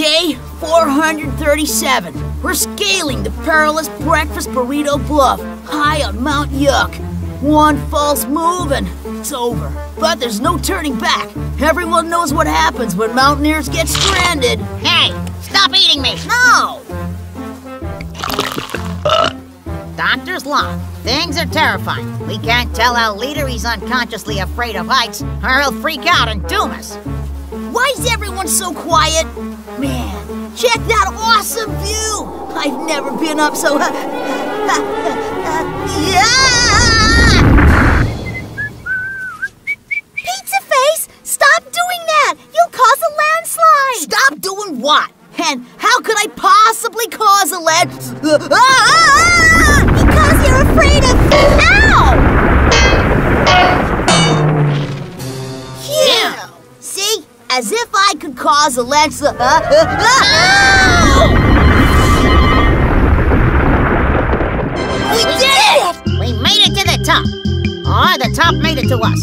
Day 437. We're scaling the perilous breakfast burrito bluff high on Mount Yuck. One false move and it's over. But there's no turning back. Everyone knows what happens when mountaineers get stranded. Hey, stop eating me! No! Doctor's law. Things are terrifying. We can't tell our leader he's unconsciously afraid of heights, or he'll freak out and doom us. Why is everyone so quiet? Check that awesome view! I've never been up so. yeah! Pizza Face, stop doing that! You'll cause a landslide! Stop doing what? And how could I possibly cause a land? Because you're afraid of. As if I could cause a landslide. Uh, uh, uh, we did it! We made it to the top. Or the top made it to us.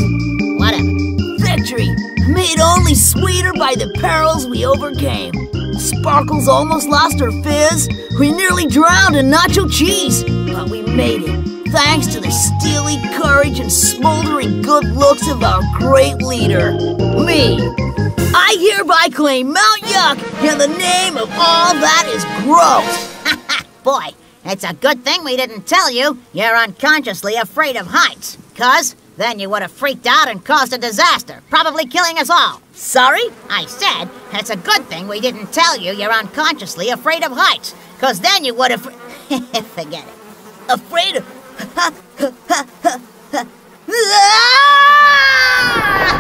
Whatever. Victory made only sweeter by the perils we overcame. Sparkles almost lost her fizz. We nearly drowned in nacho cheese, but we made it. Thanks to the steely courage and smoldering good looks of our great leader, me. I hereby claim Mount Yuck in the name of all that is gross. Boy, it's a good thing we didn't tell you you're unconsciously afraid of heights. Cause then you would have freaked out and caused a disaster, probably killing us all. Sorry? I said it's a good thing we didn't tell you you're unconsciously afraid of heights. Cause then you would have. Forget it. Afraid of. Ah!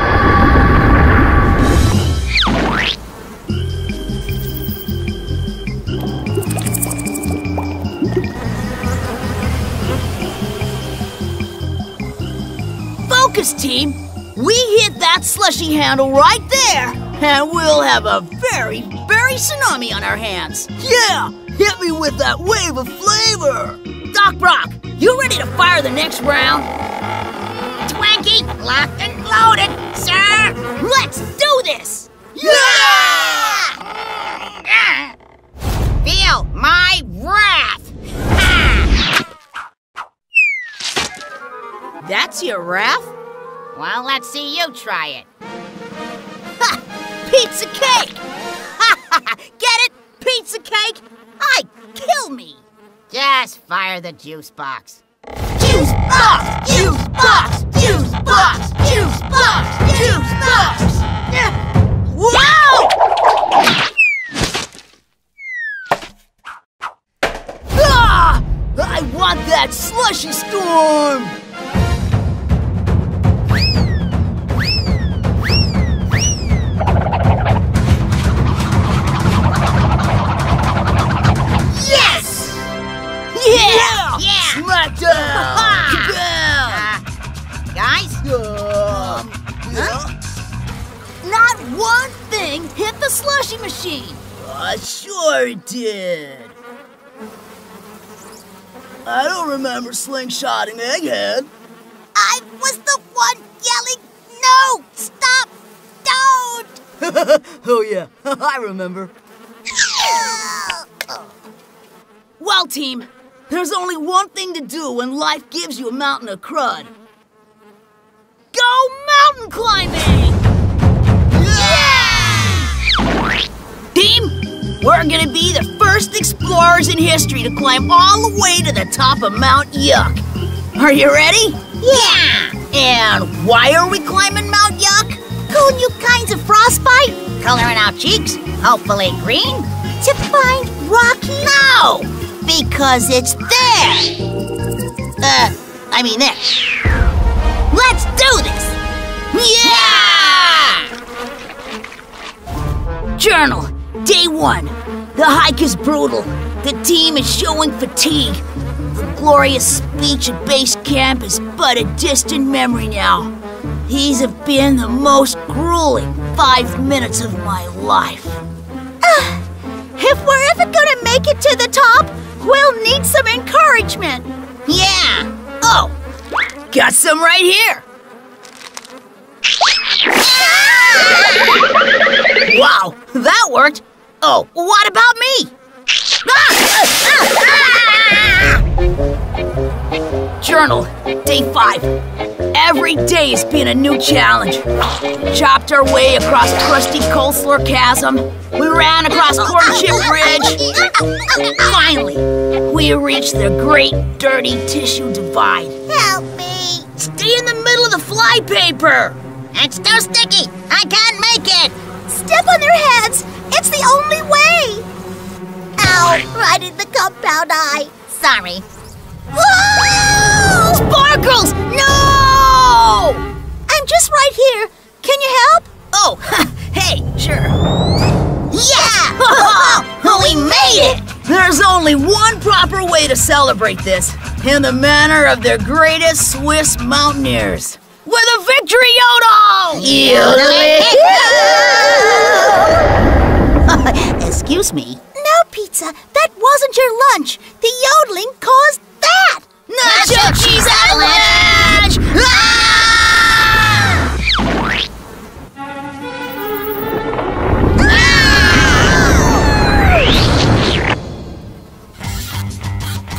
Team! We hit that slushy handle right there, and we'll have a very, very tsunami on our hands. Yeah! Hit me with that wave of flavor! Doc Brocc, you ready to fire the next round? Twanky, locked and loaded, sir. Let's do this! Yeah! Feel my wrath. That's your wrath? Well, let's see you try it. Ha! Pizza cake! Get it? Pizza cake? I kill me! Just fire the juice box. Juice box! Juice box! Juice box! Juice box! Juice box! Wow! Ah! I want that slushy storm! The slushy machine. I sure did. I don't remember slingshotting Egghead. I was the one yelling, No! Stop! Don't! oh yeah, I remember. Well, team, there's only one thing to do when life gives you a mountain of crud. Go mountain climbing! We're gonna be the first explorers in history to climb all the way to the top of Mount Yuck. Are you ready? yeah! And why are we climbing Mount Yuck? Cool new kinds of frostbite Coloring our cheeks, hopefully green. to find Rocky. No! Because it's there! Uh, I mean there. Let's do this! Yeah! Journal, day one. The hike is brutal. The team is showing fatigue. The glorious speech at base camp is but a distant memory now. These have been the most grueling five minutes of my life. If we're ever gonna make it to the top, we'll need some encouragement. Yeah! Oh, got some right here. Ah! Wow, that worked. Oh, what about me? Journal, day five. Every day has been a new challenge. Chopped our way across crusty coleslaw chasm. We ran across corn chip ridge. Finally, we reached the great dirty tissue divide. Help me. Stay in the middle of the flypaper. It's too sticky. I can't make it. Step on their heads. It's the only way. Ow, right in the compound eye. Sorry. Whoa! Sparkles, no! I'm just right here. Can you help? Oh, hey, sure. Yeah! we made it! There's only one proper way to celebrate this, in the manner of the greatest Swiss mountaineers. With a victory yodel! Excuse me. No, Pizza. That wasn't your lunch. The yodeling caused that. Nacho cheese avalanche! Ah!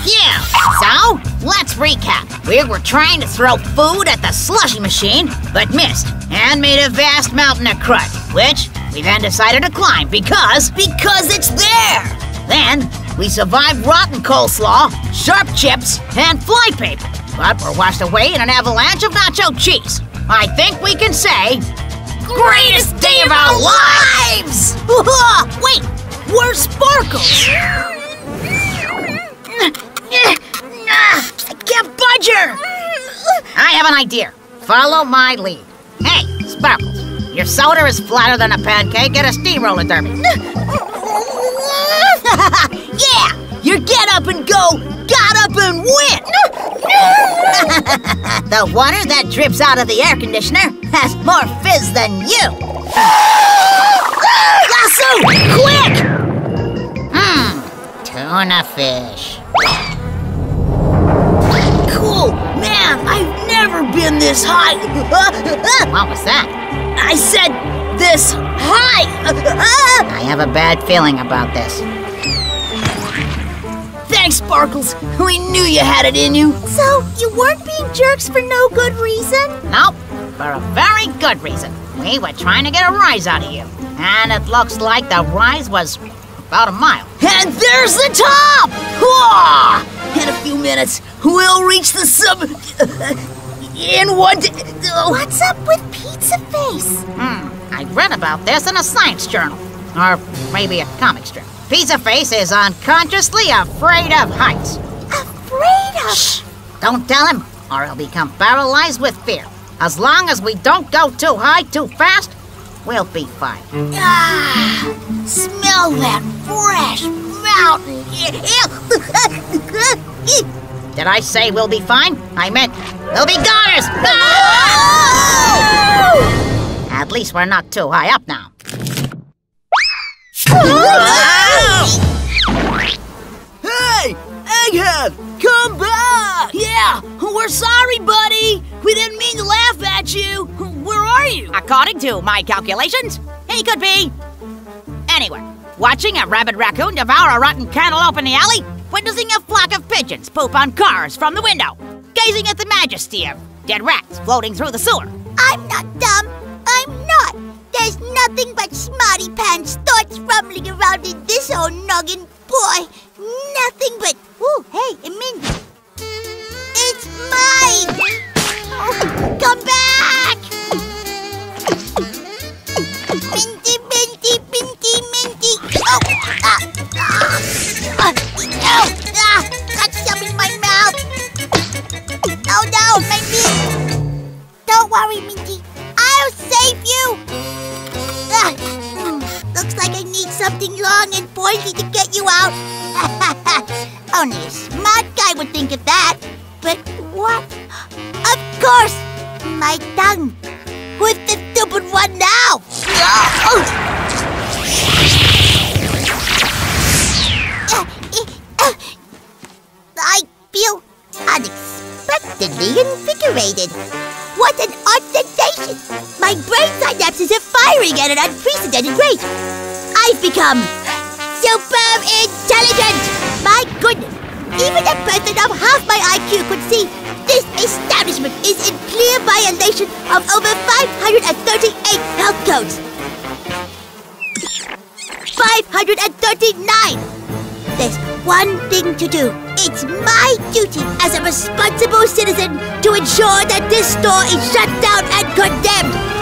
Yeah. So, let's recap. We were trying to throw food at the slushy machine, but missed, and made a vast mountain of crud, which we then decided to climb because Because it's there! then we survived rotten coleslaw, sharp chips, and flypaper, but we were washed away in an avalanche of nacho cheese. I think we can say, greatest day of our lives! Wait, where's Sparkles? I can't budge her! I have an idea. Follow my lead. Hey, Sparkles, your soda is flatter than a pancake at a steamroller derby. yeah! Your get up and go got up and win! The water that drips out of the air conditioner has more fizz than you. Lasso! Quick! Hmm, tuna fish. I've never been this high! What was that? I said this high! I have a bad feeling about this. Thanks, Sparkles! We knew you had it in you! So, you weren't being jerks for no good reason? Nope, for a very good reason. We were trying to get a rise out of you. And it looks like the rise was about a mile. And there's the top! Hwah! In a few minutes, we'll reach the sub. In one. oh, What's up with Pizza Face? Hmm, I read about this in a science journal. Or maybe a comic strip. Pizza Face is unconsciously afraid of heights. Afraid of. Shh! Don't tell him, or he'll become paralyzed with fear. As long as we don't go too high too fast, we'll be fine. Ah, smell that fresh mountain. Did I say we'll be fine? I meant we'll be goners! At least we're not too high up now. Hey, Egghead, come back! Yeah, we're sorry, buddy. We didn't mean to laugh at you. Where are you? According to my calculations, he could be anywhere. Watching a rabid raccoon devour a rotten cantaloupe in the alley, witnessing a flock of pigeons poop on cars from the window, gazing at the majesty of dead rats floating through the sewer. I'm not dumb. I'm not. There's nothing but smarty pants thoughts rumbling around in this old noggin, boy. Nothing but. Ooh, hey, a mint. It's mine. Oh, come back. My. Don't worry, Minty. I'll save you! Ah, hmm, looks like I need something long and pointy to get you out. Only a smart guy would think of that. But what? Of course! My tongue! Who's the stupid one now? Ah, oh. Firing at an unprecedented rate. I've become super intelligent! My goodness! Even a person of half my IQ could see this establishment is in clear violation of over 538 health codes. 539! There's one thing to do. It's my duty as a responsible citizen to ensure that this store is shut down and condemned.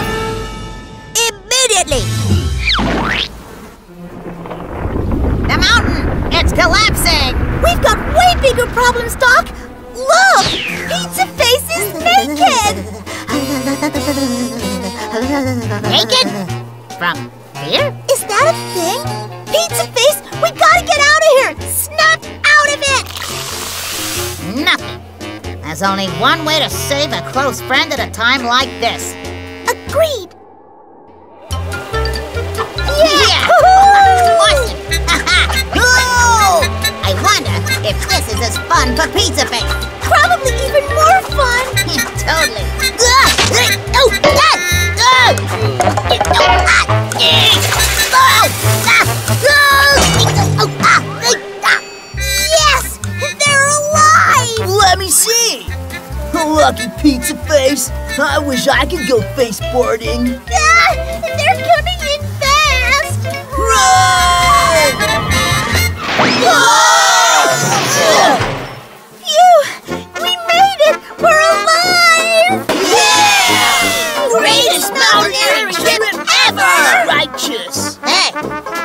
Immediately! The mountain! It's collapsing! We've got way bigger problems, Doc! Look! Pizza Face is naked! Naked? From here? Is that a thing? Pizza Face, we gotta get out of here! Snap out of it! Nothing. There's only one way to save a close friend at a time like this. Agreed! If this is as fun for Pizza Face. Probably even more fun! totally. Oh! Yes! They're alive! Let me see. Lucky pizza face. I wish I could go faceboarding. Ah, they're coming in fast! Phew! We made it! We're alive! Yeah! Greatest mountaineering trip ever! Righteous! Hey,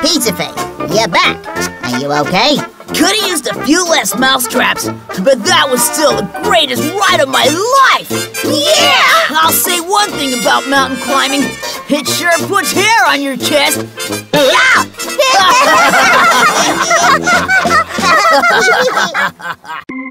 Pizza Face, you're back. Are you okay? Could've used a few less mousetraps, but that was still the greatest ride of my life! Yeah! I'll say one thing about mountain climbing. It sure puts hair on your chest. Yeah! 那不是你给